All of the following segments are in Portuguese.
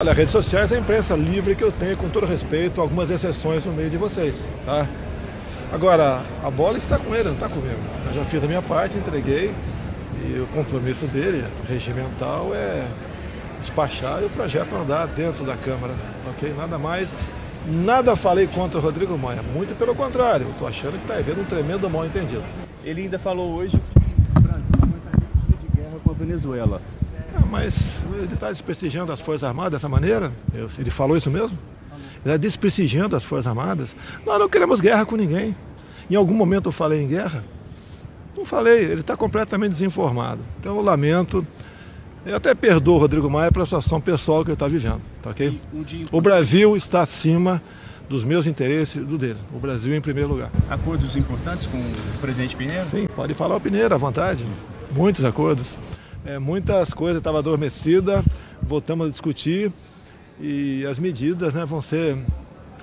Olha, redes sociais é a imprensa livre que eu tenho, com todo respeito, algumas exceções no meio de vocês, tá? Agora, a bola está com ele, não está comigo. Eu já fiz a minha parte, entreguei, e o compromisso dele, regimental, é despachar e o projeto andar dentro da Câmara, ok? Nada mais, nada falei contra o Rodrigo Maia, muito pelo contrário, estou achando que está havendo um tremendo mal entendido. Ele ainda falou hoje que o Brasil está de guerra com a Venezuela mas ele está desprestigiando as Forças Armadas dessa maneira? Ele falou isso mesmo? Ele está desprestigiando as Forças Armadas? Nós não queremos guerra com ninguém. Em algum momento eu falei em guerra? Não falei, ele está completamente desinformado. Então eu lamento. Eu até perdoo o Rodrigo Maia pela situação pessoal que ele está vivendo. Tá ok? O Brasil está acima dos meus interesses do dele. O Brasil em primeiro lugar. Acordos importantes com o presidente Pinheiro? Sim, pode falar o Pinheiro à vontade. Muitos acordos é, muitas coisas estavam adormecidas, voltamos a discutir e as medidas né, vão ser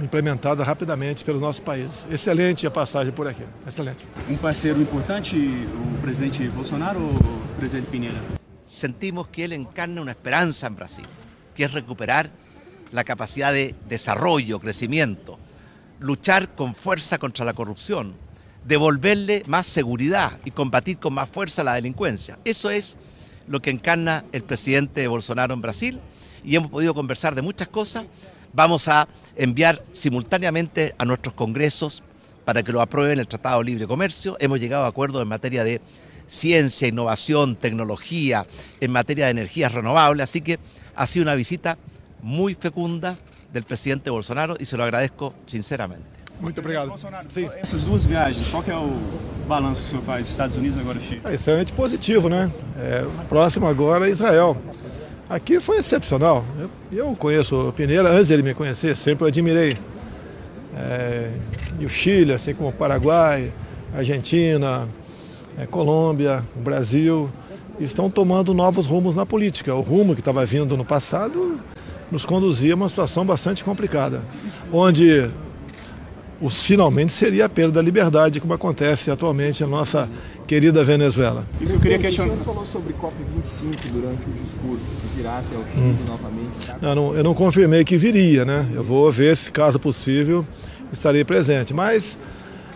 implementadas rapidamente pelos nossos países. Excelente a passagem por aqui, excelente. Um parceiro importante, o presidente Bolsonaro ou o presidente Pinheira? Sentimos que ele encarna uma esperança em Brasil, que é recuperar a capacidade de desarrollo, crecimiento, luchar com força contra a corrupção, devolverle mais segurança e combatir com mais força a delinquência. Isso é lo que encarna el presidente Bolsonaro en Brasil y hemos podido conversar de muchas cosas. Vamos a enviar simultáneamente a nuestros congresos para que lo aprueben el Tratado de Libre Comercio. Hemos llegado a acuerdos en materia de ciencia, innovación, tecnología, en materia de energías renovables, así que ha sido una visita muy fecunda del presidente Bolsonaro y se lo agradezco sinceramente. Muito obrigado. Sim. Essas duas viagens, qual é o balanço que o senhor faz? Estados Unidos agora Chile? É extremamente positivo, né? É, próximo agora é Israel. Aqui foi excepcional. Eu, eu conheço o Pineira antes ele me conhecer, sempre o admirei. É, e o Chile, assim como o Paraguai, Argentina, é, Colômbia, Brasil, estão tomando novos rumos na política. O rumo que estava vindo no passado nos conduzia a uma situação bastante complicada, onde os finalmente seria a perda da liberdade, como acontece atualmente na nossa querida Venezuela. Isso eu queria questionar. O senhor falou sobre COP25 durante o discurso, que virá até o fim hum. novamente. Não, não, eu não confirmei que viria, né? Eu vou ver se, caso possível, estarei presente. Mas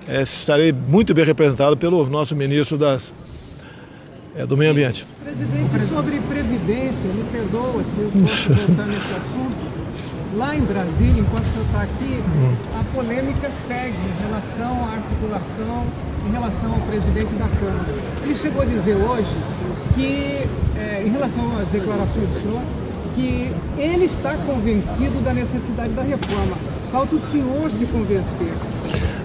é, estarei muito bem representado pelo nosso ministro das, é, do Meio Ambiente. Presidente, sobre Previdência, me perdoa se eu posso voltar nesse assunto. Lá em Brasília, enquanto o senhor está aqui, hum. a polêmica segue em relação à articulação, em relação ao presidente da Câmara. Ele chegou a dizer hoje que, é, em relação às declarações do senhor, que ele está convencido da necessidade da reforma. Falta o senhor se convencer.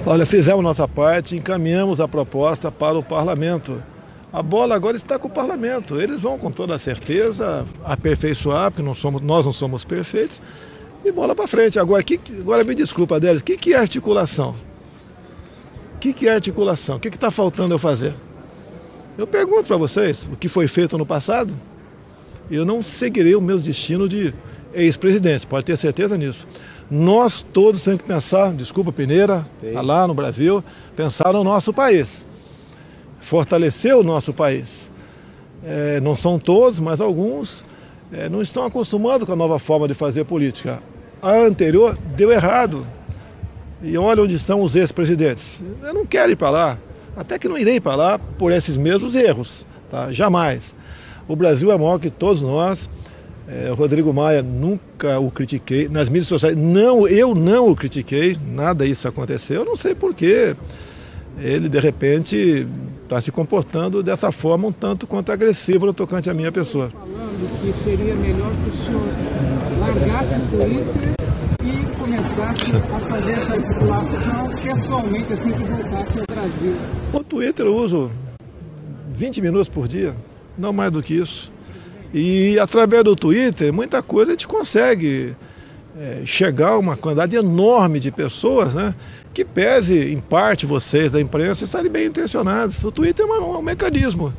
Olha, fizemos nossa parte, encaminhamos a proposta para o parlamento. A bola agora está com o parlamento. Eles vão, com toda certeza, aperfeiçoar, porque não somos, nós não somos perfeitos, e bola para frente. Agora, que, agora me desculpa, Délis, o que, que é articulação? O que, que é articulação? O que está faltando eu fazer? Eu pergunto para vocês o que foi feito no passado. Eu não seguirei o meu destino de ex-presidente, pode ter certeza nisso. Nós todos temos que pensar, desculpa Peneira, tá lá no Brasil, pensar no nosso país. Fortalecer o nosso país. É, não são todos, mas alguns é, não estão acostumados com a nova forma de fazer política a anterior deu errado. E olha onde estão os ex-presidentes. Eu não quero ir para lá, até que não irei para lá por esses mesmos erros, tá? jamais. O Brasil é maior que todos nós. É, o Rodrigo Maia nunca o critiquei. Nas mídias sociais, não, eu não o critiquei, nada isso aconteceu. Eu não sei porquê. Ele, de repente, está se comportando dessa forma um tanto quanto agressivo no tocante à minha pessoa. Falando que seria melhor que o senhor largasse o Twitter a fazer essa articulação pessoalmente assim que voltasse ao Brasil? O Twitter eu uso 20 minutos por dia, não mais do que isso. E através do Twitter, muita coisa a gente consegue é, chegar uma quantidade enorme de pessoas, né? Que pese, em parte, vocês da imprensa estarem bem intencionados. O Twitter é um, um mecanismo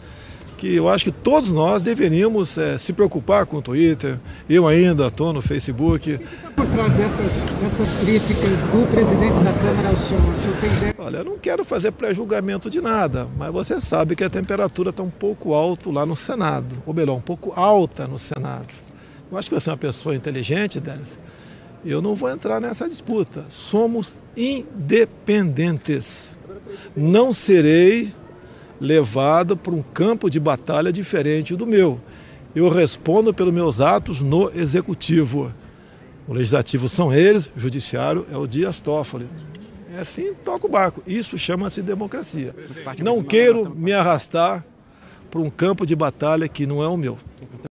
que eu acho que todos nós deveríamos é, se preocupar com o Twitter. Eu ainda estou no Facebook. O que está por trás dessas, dessas críticas do presidente da Câmara ao senhor? Olha, eu não quero fazer pré-julgamento de nada, mas você sabe que a temperatura está um pouco alta lá no Senado, ou melhor, um pouco alta no Senado. Eu acho que você é uma pessoa inteligente, Délis. Eu não vou entrar nessa disputa. Somos independentes. Não serei levado para um campo de batalha diferente do meu. Eu respondo pelos meus atos no executivo. O legislativo são eles, o judiciário é o Dias Toffoli. É assim, toca o barco. Isso chama-se democracia. Não quero me arrastar para um campo de batalha que não é o meu.